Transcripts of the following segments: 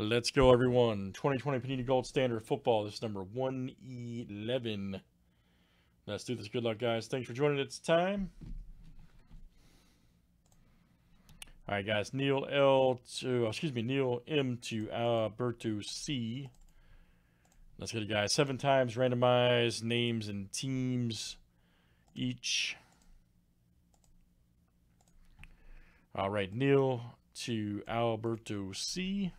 Let's go, everyone. 2020 Panini Gold Standard Football. This is number 111. Let's do this. Good luck, guys. Thanks for joining. It's time. All right, guys. Neil L to, oh, excuse me, Neil M to Alberto C. Let's get it, guys. Seven times randomized names and teams each. All right, Neil to Alberto C.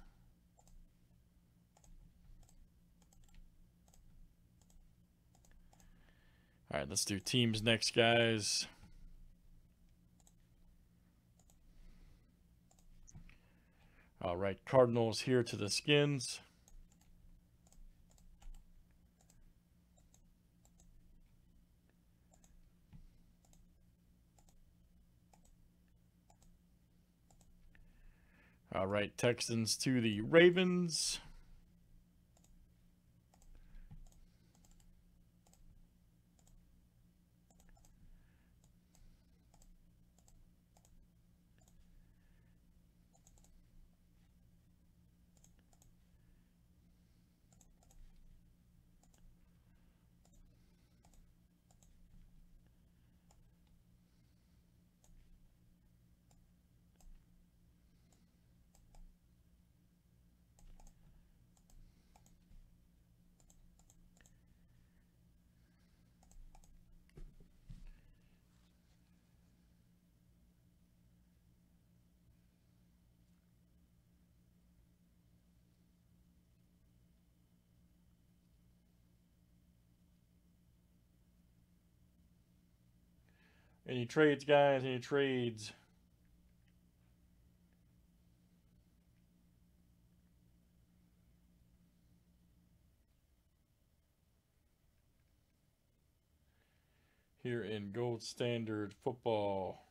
All right, let's do teams next, guys. All right, Cardinals here to the Skins. All right, Texans to the Ravens. Any trades, guys? Any trades? Here in Gold Standard Football.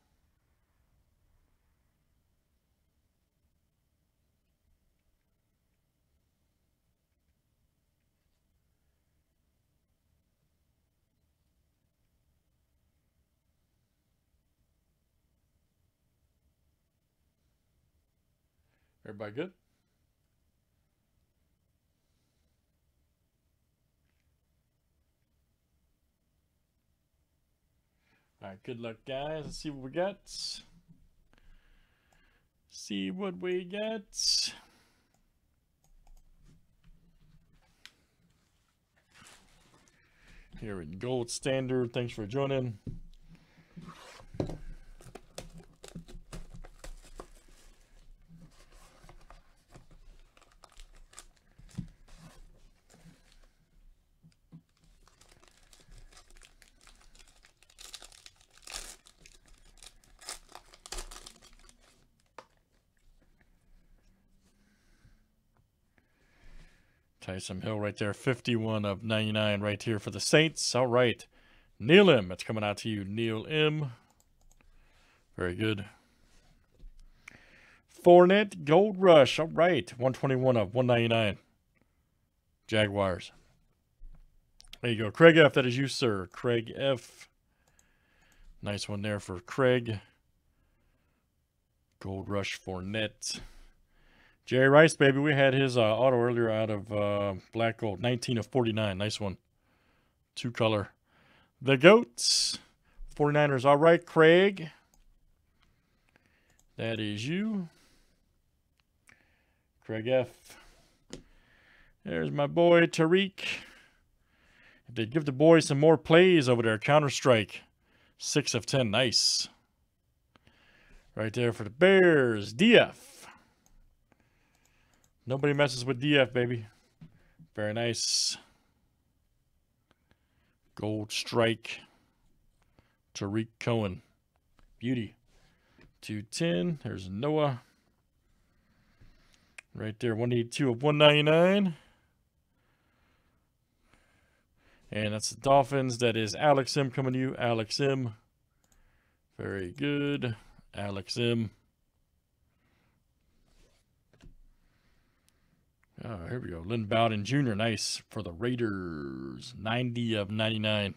Everybody good? All right, good luck, guys. Let's see what we get. See what we get. Here in Gold Standard. Thanks for joining. Taysom Hill right there, 51 of 99 right here for the Saints. All right. Neil M. It's coming out to you, Neil M. Very good. Fournette Gold Rush. All right. 121 of 199. Jaguars. There you go. Craig F. That is you, sir. Craig F. Nice one there for Craig. Gold Rush Fournette. Jerry Rice, baby. We had his uh, auto earlier out of uh, Black Gold. 19 of 49. Nice one. Two color. The Goats. 49ers. All right, Craig. That is you. Craig F. There's my boy, Tarik. They give the boys some more plays over there, Counter Strike. 6 of 10. Nice. Right there for the Bears. DF. Nobody messes with DF, baby. Very nice. Gold Strike. Tarik Cohen. Beauty. 210. There's Noah. Right there. 182 of 199. And that's the Dolphins. That is Alex M coming to you. Alex M. Very good. Alex M. Oh, here we go. Lynn Bowden Jr. Nice for the Raiders. 90 of 99.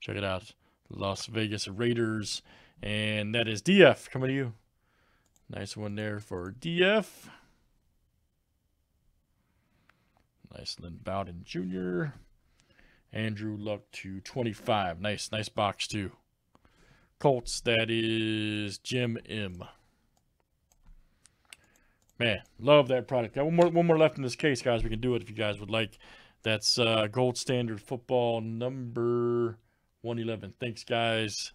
Check it out. Las Vegas Raiders. And that is DF coming to you. Nice one there for DF. Nice Lynn Bowden Jr. Andrew Luck to 25. Nice, nice box too. Colts, that is Jim M. Man, love that product. Got one more, one more left in this case, guys. We can do it if you guys would like. That's uh, Gold Standard Football number 111. Thanks, guys.